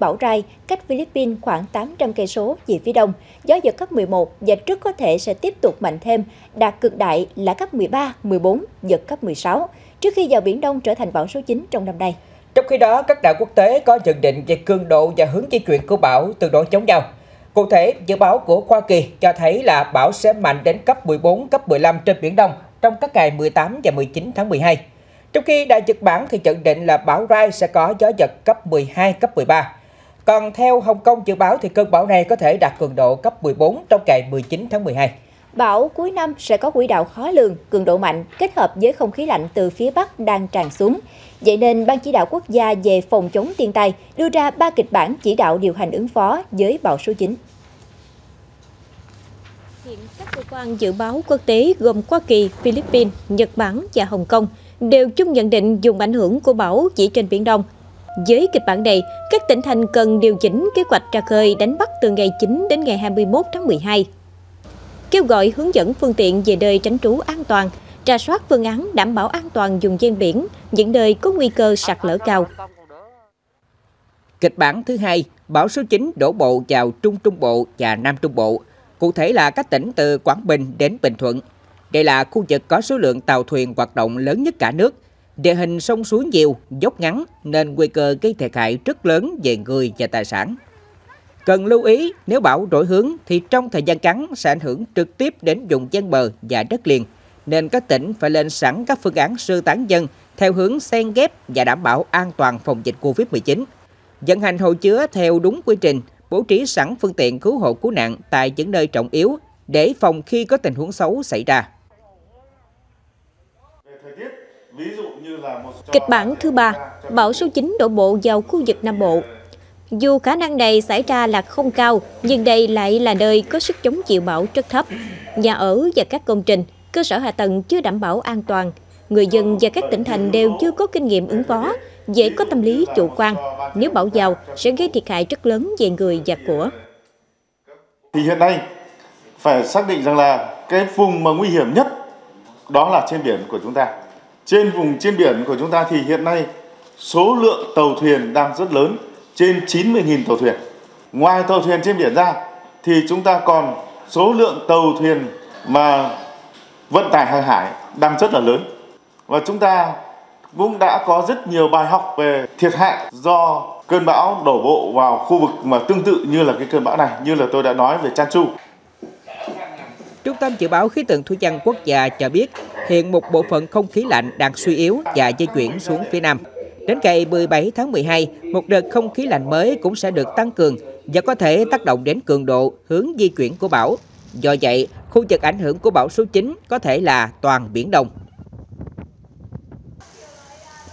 Bão Rai, cách Philippines khoảng 800 cây số về phía đông, gió giật cấp 11 và rất có thể sẽ tiếp tục mạnh thêm, đạt cực đại là cấp 13, 14, giật cấp 16, trước khi vào Biển Đông trở thành bão số 9 trong năm nay. Trong khi đó, các đảo quốc tế có nhận định về cường độ và hướng di chuyển của bão tương đối chống nhau. Cụ thể, dự báo của Hoa Kỳ cho thấy là bão sẽ mạnh đến cấp 14, cấp 15 trên Biển Đông trong các ngày 18 và 19 tháng 12. Trong khi đại Nhật Bản thì nhận định là bão Rai sẽ có gió giật cấp 12, cấp 13. Còn theo Hồng Kông dự báo thì cơn bão này có thể đạt cường độ cấp 14 trong ngày 19 tháng 12. Bão cuối năm sẽ có quỹ đạo khó lường, cường độ mạnh kết hợp với không khí lạnh từ phía Bắc đang tràn xuống. Vậy nên Ban chỉ đạo quốc gia về phòng chống thiên tai đưa ra ba kịch bản chỉ đạo điều hành ứng phó với bão số 9. Hiện các cơ quan dự báo quốc tế gồm Hoa Kỳ, Philippines, Nhật Bản và Hồng Kông đều chung nhận định dùng ảnh hưởng của bão chỉ trên Biển Đông. Với kịch bản này, các tỉnh thành cần điều chỉnh kế hoạch ra khơi đánh bắt từ ngày 9 đến ngày 21 tháng 12. Kêu gọi hướng dẫn phương tiện về nơi tránh trú an toàn, tra soát phương án đảm bảo an toàn dùng ven biển, những nơi có nguy cơ sạt lở cao. Kịch bản thứ hai, bão số 9 đổ bộ vào Trung Trung Bộ và Nam Trung Bộ, cụ thể là các tỉnh từ Quảng Bình đến Bình Thuận. Đây là khu vực có số lượng tàu thuyền hoạt động lớn nhất cả nước. Địa hình sông suối nhiều, dốc ngắn nên nguy cơ gây thiệt hại rất lớn về người và tài sản. Cần lưu ý nếu bão đổi hướng thì trong thời gian ngắn sẽ ảnh hưởng trực tiếp đến vùng ven bờ và đất liền, nên các tỉnh phải lên sẵn các phương án sơ tán dân theo hướng xen ghép và đảm bảo an toàn phòng dịch Covid-19. Vận hành hồ chứa theo đúng quy trình, bố trí sẵn phương tiện cứu hộ cứu nạn tại những nơi trọng yếu để phòng khi có tình huống xấu xảy ra. Kịch bản thứ ba, bão số 9 đổ bộ vào khu vực Nam Bộ. Dù khả năng này xảy ra là không cao, nhưng đây lại là nơi có sức chống chịu bão rất thấp. Nhà ở và các công trình, cơ sở hạ tầng chưa đảm bảo an toàn. Người dân và các tỉnh thành đều chưa có kinh nghiệm ứng phó, dễ có tâm lý chủ quan. Nếu bão vào, sẽ gây thiệt hại rất lớn về người và của. Thì hiện nay, phải xác định rằng là cái vùng mà nguy hiểm nhất đó là trên biển của chúng ta. Trên vùng trên biển của chúng ta thì hiện nay số lượng tàu thuyền đang rất lớn, trên 90.000 tàu thuyền. Ngoài tàu thuyền trên biển ra thì chúng ta còn số lượng tàu thuyền mà vận tải hàng hải đang rất là lớn. Và chúng ta cũng đã có rất nhiều bài học về thiệt hại do cơn bão đổ bộ vào khu vực mà tương tự như là cái cơn bão này, như là tôi đã nói về Chan Chu. Trung tâm Dự báo Khí tượng Thủy văn Quốc gia cho biết hiện một bộ phận không khí lạnh đang suy yếu và di chuyển xuống phía Nam. Đến ngày 17 tháng 12, một đợt không khí lạnh mới cũng sẽ được tăng cường và có thể tác động đến cường độ, hướng di chuyển của bão. Do vậy, khu vực ảnh hưởng của bão số 9 có thể là toàn Biển Đông.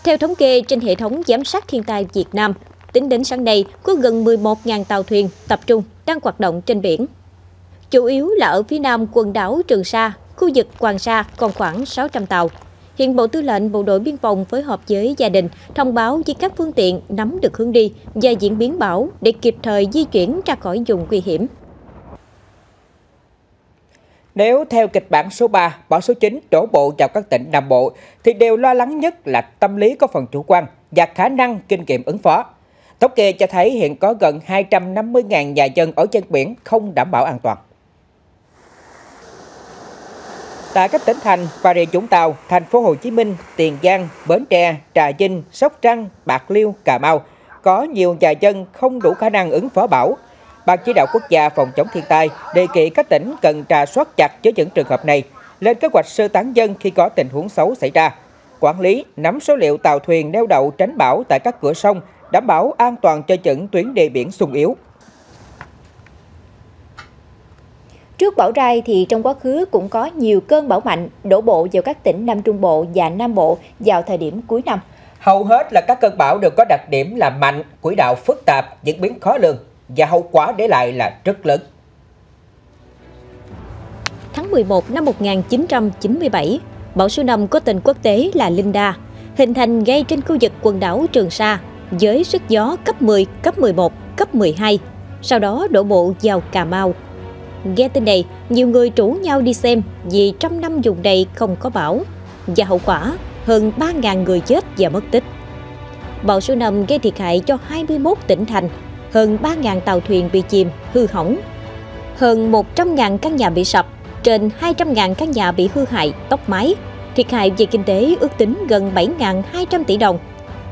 Theo thống kê trên hệ thống giám sát thiên tai Việt Nam, tính đến sáng nay có gần 11.000 tàu thuyền tập trung đang hoạt động trên biển. Chủ yếu là ở phía nam quần đảo Trường Sa, khu vực Hoàng Sa còn khoảng 600 tàu. Hiện Bộ Tư lệnh Bộ đội Biên phòng phối hợp với gia đình thông báo với các phương tiện nắm được hướng đi và diễn biến bão để kịp thời di chuyển ra khỏi vùng nguy hiểm. Nếu theo kịch bản số 3, bão số 9 đổ bộ vào các tỉnh Nam Bộ, thì điều lo lắng nhất là tâm lý có phần chủ quan và khả năng kinh nghiệm ứng phó. Thống kê cho thấy hiện có gần 250.000 nhà dân ở trên biển không đảm bảo an toàn. Tại các tỉnh thành Bà Rịa Vũng Tàu, thành phố Hồ Chí Minh, Tiền Giang, Bến Tre, Trà Vinh, Sóc Trăng, Bạc Liêu, Cà Mau có nhiều nhà dân không đủ khả năng ứng phó bão. Ban chỉ đạo quốc gia phòng chống thiên tai đề nghị các tỉnh cần trà soát chặt với những trường hợp này, lên kế hoạch sơ tán dân khi có tình huống xấu xảy ra. Quản lý, nắm số liệu tàu thuyền neo đậu tránh bão tại các cửa sông, đảm bảo an toàn cho những tuyến đê biển sung yếu. Trước bão Rai thì trong quá khứ cũng có nhiều cơn bão mạnh đổ bộ vào các tỉnh Nam Trung Bộ và Nam Bộ vào thời điểm cuối năm. Hầu hết là các cơn bão đều có đặc điểm là mạnh, quỹ đạo phức tạp, diễn biến khó lường và hậu quả để lại là rất lớn. Tháng 11 năm 1997, bão số 5 có tên quốc tế là Linda, hình thành ngay trên khu vực quần đảo Trường Sa với sức gió cấp 10, cấp 11, cấp 12, sau đó đổ bộ vào Cà Mau, Nghe tin này, nhiều người rủ nhau đi xem vì trong năm vùng này không có bão và hậu quả hơn 3.000 người chết và mất tích. Bão số 5 gây thiệt hại cho 21 tỉnh thành hơn 3.000 tàu thuyền bị chìm, hư hỏng, hơn 100.000 căn nhà bị sập, trên 200.000 căn nhà bị hư hại, tốc mái. Thiệt hại về kinh tế ước tính gần 7.200 tỷ đồng.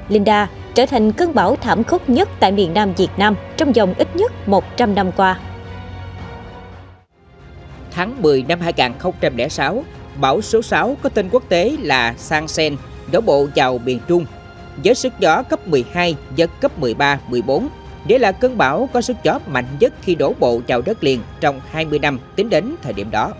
Linda trở thành cơn bão thảm khốc nhất tại miền Nam Việt Nam trong vòng ít nhất 100 năm qua. Tháng 10 năm 2006, bão số 6 có tên quốc tế là Sansen đổ bộ vào miền Trung với sức gió cấp 12, giật cấp 13, 14. Đây là cơn bão có sức gió mạnh nhất khi đổ bộ vào đất liền trong 20 năm tính đến thời điểm đó.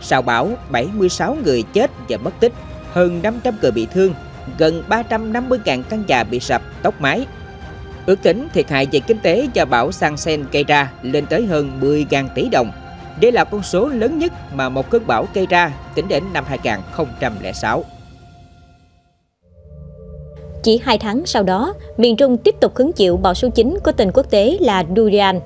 Sau bão, 76 người chết và mất tích, hơn 500 người bị thương, gần 350.000 căn nhà bị sập, tốc mái. Ước tính thiệt hại về kinh tế do bão Sansen gây ra lên tới hơn 10.000 tỷ đồng. Đây là con số lớn nhất mà một cơn bão gây ra tính đến năm 2006. Chỉ hai tháng sau đó, miền Trung tiếp tục hứng chịu bão số 9 có tên quốc tế là Durian.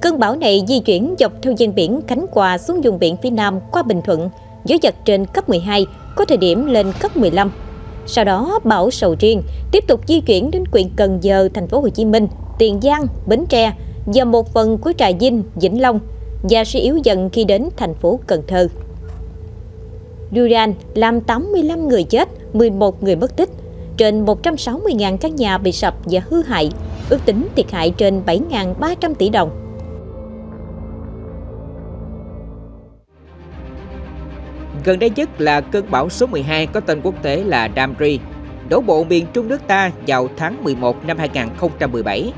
Cơn bão này di chuyển dọc theo gian biển cánh Hòa xuống vùng biển phía Nam qua Bình Thuận, gió giật trên cấp 12, có thời điểm lên cấp 15. Sau đó, bão Sầu Riêng tiếp tục di chuyển đến quyện Cần Giờ, thành phố Hồ Chí Minh, Tiền Giang, Bến Tre và một phần của Trà Vinh, Vĩnh Long và suy yếu dần khi đến thành phố Cần Thơ. Durian làm 85 người chết, 11 người mất tích, trên 160.000 căn nhà bị sập và hư hại, ước tính thiệt hại trên 7.300 tỷ đồng. Gần đây nhất là cơn bão số 12 có tên quốc tế là Damri, đổ bộ miền Trung nước ta vào tháng 11 năm 2017.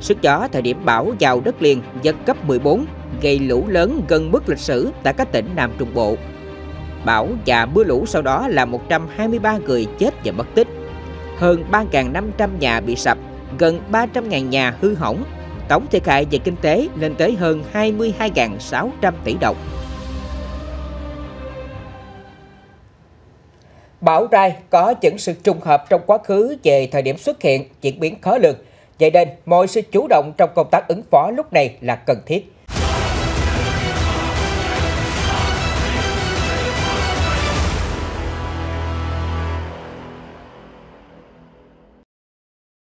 Sức gió thời điểm bão vào đất liền giật cấp 14, gây lũ lớn gần mức lịch sử tại các tỉnh Nam Trung Bộ. Bão và mưa lũ sau đó là 123 người chết và mất tích. Hơn 3.500 nhà bị sập, gần 300.000 nhà hư hỏng. Tổng thiệt hại về kinh tế lên tới hơn 22.600 tỷ đồng. Bão Rai có những sự trùng hợp trong quá khứ về thời điểm xuất hiện, diễn biến khó lường. Vậy nên, mọi sự chủ động trong công tác ứng phó lúc này là cần thiết.